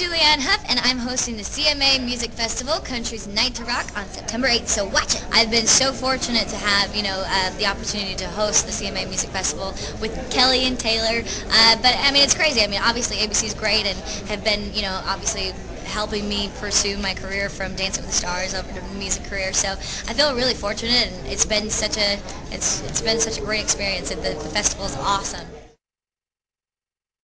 Julianne Hough, and I'm hosting the CMA Music Festival, Country's Night to Rock, on September 8th, so watch it. I've been so fortunate to have, you know, uh, the opportunity to host the CMA Music Festival with Kelly and Taylor, uh, but, I mean, it's crazy. I mean, obviously, ABC is great and have been, you know, obviously helping me pursue my career from Dancing with the Stars over to music career. So I feel really fortunate, and it's been such a it's it's been such a great experience. And the, the festival is awesome.